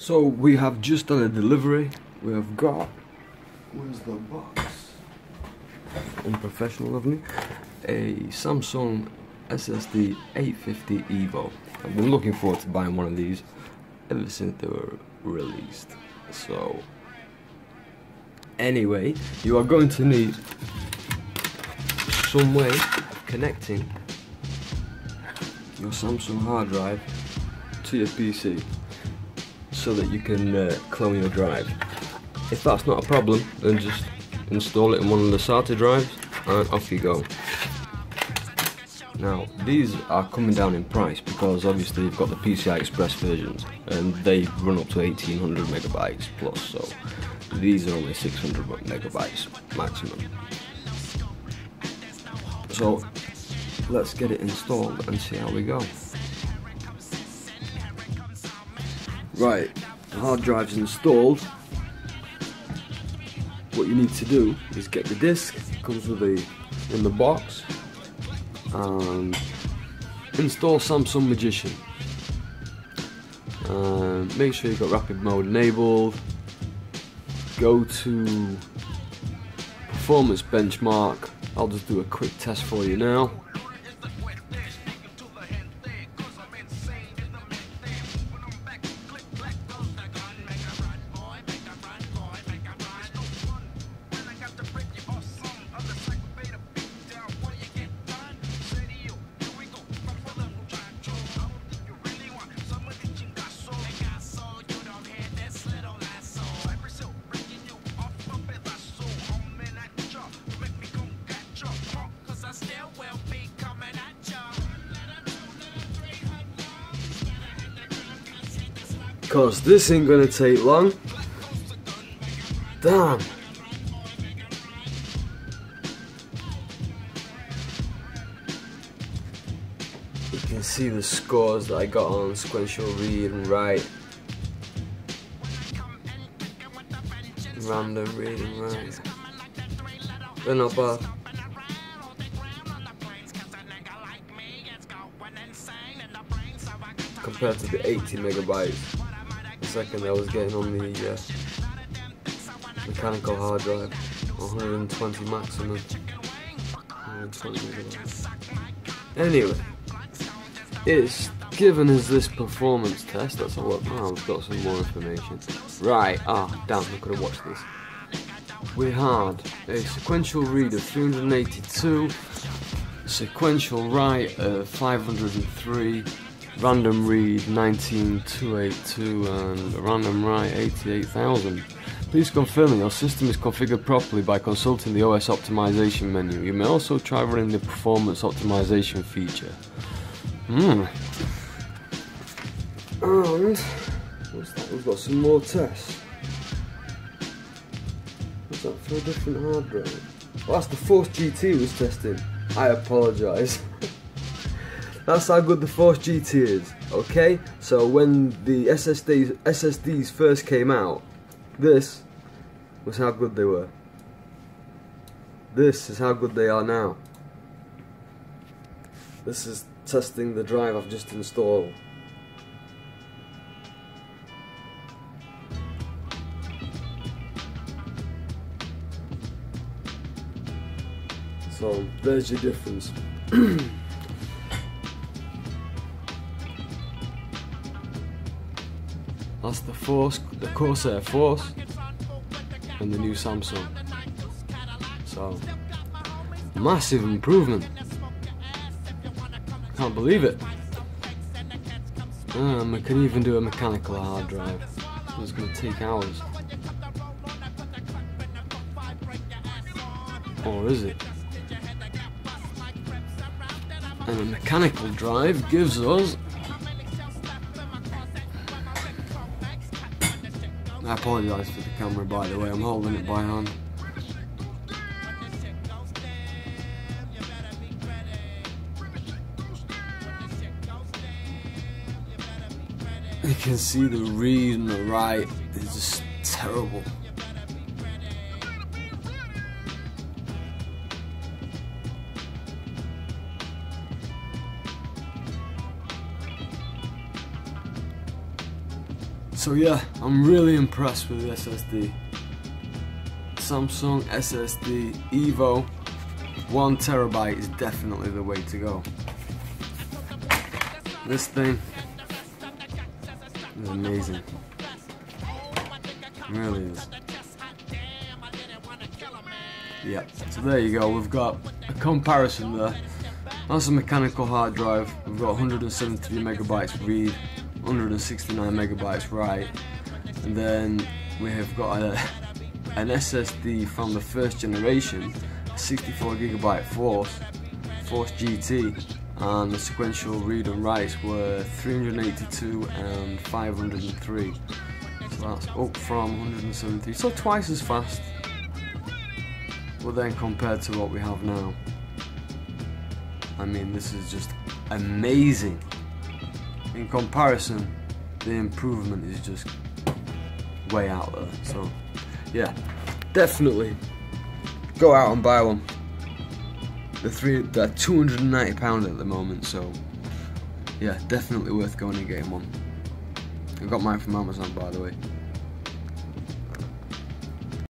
So we have just done a delivery. We have got where's the box? Unprofessional of me. A Samsung SSD 850 Evo. I've been looking forward to buying one of these ever since they were released. So anyway, you are going to need some way of connecting your Samsung hard drive to your PC so that you can uh, clone your drive. If that's not a problem, then just install it in one of the SATA drives and off you go. Now, these are coming down in price because obviously you've got the PCI Express versions and they run up to 1800 megabytes plus, so these are only 600 megabytes maximum. So, let's get it installed and see how we go. Right, the hard drive's installed. What you need to do is get the disc, comes with the in the box, and install Samsung Magician. And make sure you've got rapid mode enabled. Go to performance benchmark. I'll just do a quick test for you now. Cause this ain't gonna take long. Damn. You can see the scores that I got on sequential read and write. Random read and write. They're not bad. Compared to the 80 megabytes second I was getting on the uh, mechanical hard drive. 120 maximum. 120 anyway it's given us this performance test let's have a look now we've got some more information. Right ah damn I could have watched this. We had a sequential read of 382 sequential write of 503 random read 19282 and random write 88000. Please confirm that your system is configured properly by consulting the OS optimization menu. You may also try running the performance optimization feature. Hmm. And what's that? We've got some more tests. What's that for a different hard drive? Well, that's the Force GT was testing. I apologise. That's how good the Force GT is, okay? So when the SSDs, SSDs first came out, this was how good they were. This is how good they are now. This is testing the drive I've just installed. So there's your difference. That's the Force, the Corsair Force, and the new Samsung. So, massive improvement. Can't believe it. Um, I can even do a mechanical hard drive. It's going to take hours. Or is it? And a mechanical drive gives us I apologise for the camera by the way, I'm holding it by hand. You can see the read and the write is just terrible. So yeah, I'm really impressed with the SSD. Samsung SSD Evo, one terabyte is definitely the way to go. This thing is amazing. It really is. Yeah, so there you go, we've got a comparison there. That's a mechanical hard drive, we've got 173 megabytes read, 169 megabytes write, and then we have got a, an SSD from the first generation, 64 gigabyte Force, Force GT, and the sequential read and writes were 382 and 503. So that's up from 173, so twice as fast but then compared to what we have now, I mean, this is just amazing. In comparison, the improvement is just way out there. So, yeah, definitely go out and buy one. The three, they're 290 pound at the moment. So, yeah, definitely worth going and getting one. I got mine from Amazon, by the way.